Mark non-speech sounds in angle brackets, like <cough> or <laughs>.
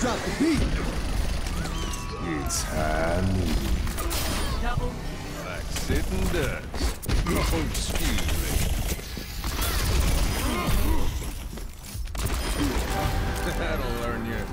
Drop the beat. It's hand. Double. Like sitting ducks. Oh, excuse me. <laughs> That'll learn you.